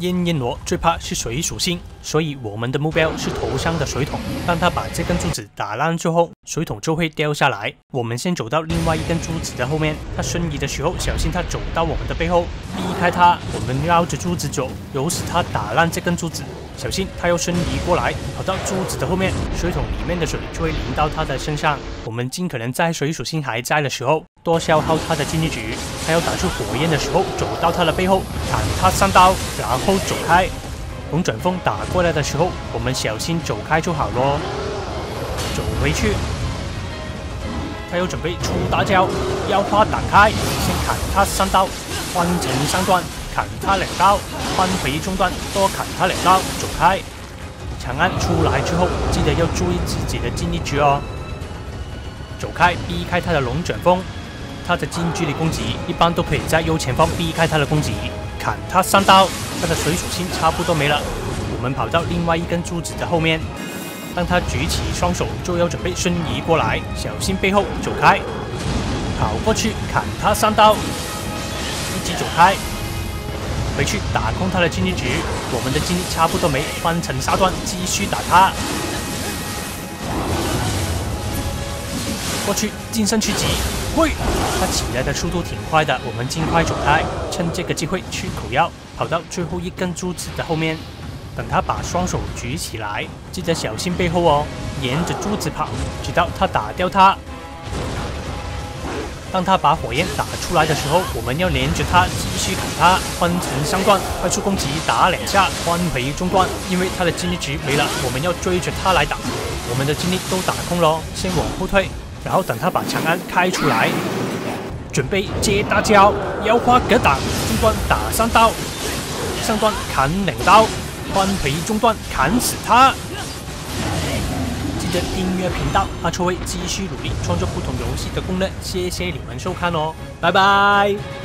烟烟罗最怕是水属性，所以我们的目标是头上的水桶。当他把这根柱子打烂之后，水桶就会掉下来。我们先走到另外一根柱子的后面，他瞬移的时候，小心他走到我们的背后，避开他。我们绕着柱子走，由使他打烂这根柱子。小心他又瞬移过来，跑到柱子的后面，水桶里面的水就会淋到他的身上。我们尽可能在水属性还在的时候，多消耗他的精力值。他要打出火焰的时候，走到他的背后，砍他三刀，然后走开。龙卷风打过来的时候，我们小心走开就好咯。走回去，他又准备出大招，妖花打开，先砍他三刀，换成三段。砍他两刀，换回中段，多砍他两刀，走开。长安出来之后，记得要注意自己的精力值哦。走开，避开他的龙卷风。他的近距离攻击一般都可以在右前方避开他的攻击，砍他三刀。他的水属性差不多没了，我们跑到另外一根柱子的后面。当他举起双手，就要准备瞬移过来，小心背后，走开。跑过去，砍他三刀，一起走开。回去打空他的精力值，我们的精力差不多没，换成杀断，继续打他。过去近身去击，喂，他起来的速度挺快的，我们尽快走开，趁这个机会去口药，跑到最后一根柱子的后面，等他把双手举起来，记得小心背后哦，沿着柱子跑，直到他打掉他。当他把火焰打出来的时候，我们要连着他继续砍他，分成三段，快速攻击打两下，换回中段。因为他的精力值没了，我们要追着他来打。我们的精力都打空了，先往后退，然后等他把长安开出来，准备接大招，妖花格挡，中段打三刀，上段砍两刀，换回中段砍死他。记得订阅频道，阿秋会继续努力创作不同游戏的攻略。谢谢你们收看哦，拜拜。